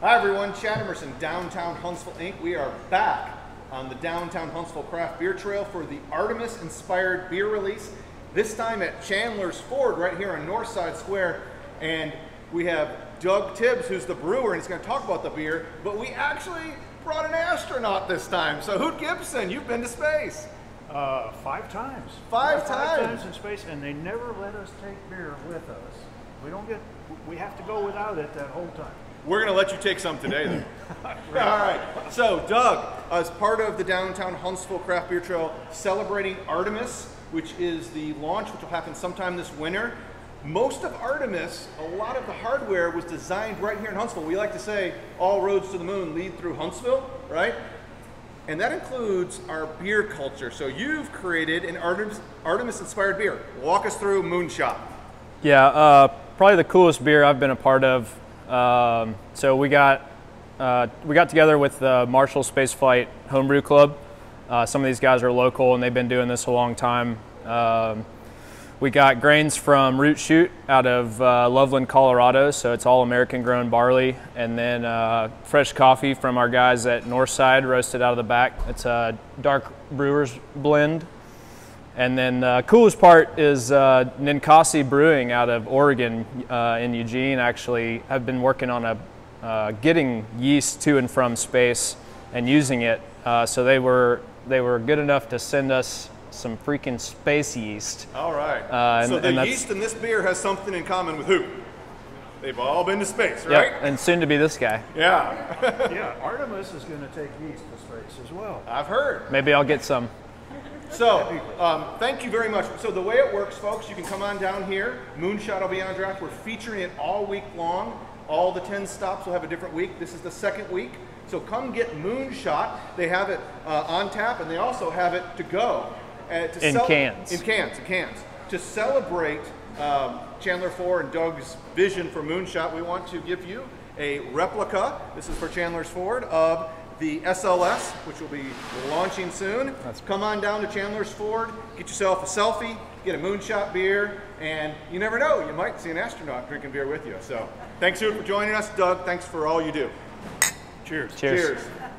Hi everyone, Chad Emerson, Downtown Huntsville Inc. We are back on the Downtown Huntsville Craft Beer Trail for the Artemis inspired beer release. This time at Chandler's Ford right here on Northside Square. And we have Doug Tibbs, who's the brewer, and he's going to talk about the beer. But we actually brought an astronaut this time. So, Hoot Gibson, you've been to space. Uh, five times. Five Yeah, times. Five times in space, and they never let us take beer with us. We don't get. We have to go without it that whole time. We're going to let you take some today, then. All right. So, Doug, as part of the downtown Huntsville Craft Beer Trail, celebrating Artemis, which is the launch, which will happen sometime this winter. Most of Artemis, a lot of the hardware was designed right here in Huntsville. We like to say all roads to the moon lead through Huntsville, right? And that includes our beer culture. So you've created an Artemis, Artemis inspired beer. Walk us through Moonshot. Yeah, uh, probably the coolest beer I've been a part of. Um, so we got uh, we got together with the Marshall Space Flight Homebrew Club. Uh, some of these guys are local and they've been doing this a long time. Um, we got grains from Root Shoot out of uh, Loveland, Colorado, so it's all American grown barley, and then uh, fresh coffee from our guys at Northside, roasted out of the back. It's a dark brewer's blend. And then the coolest part is uh, Ninkasi Brewing out of Oregon uh, in Eugene. Actually, have been working on a uh, getting yeast to and from space and using it. Uh, so they were they were good enough to send us some freaking space yeast. All right. Uh, and- so the and yeast in this beer has something in common with who? They've all been to space, right? Yep, and soon to be this guy. Yeah. yeah, Artemis is going to take yeast to space as well. I've heard. Maybe I'll get some. So, um, thank you very much. So, the way it works, folks, you can come on down here. Moonshot will be on draft. We're featuring it all week long. All the 10 stops will have a different week. This is the second week. So, come get Moonshot. They have it uh, on tap and they also have it to go. Uh, to In cans. In cans, in cans. To celebrate um, Chandler Ford and Doug's vision for Moonshot, we want to give you a replica. This is for Chandler's Ford of the SLS, which will be launching soon. Come on down to Chandler's Ford, get yourself a selfie, get a Moonshot beer, and you never know, you might see an astronaut drinking beer with you. So thanks, Hoot, for joining us. Doug, thanks for all you do. Cheers. Cheers. Cheers.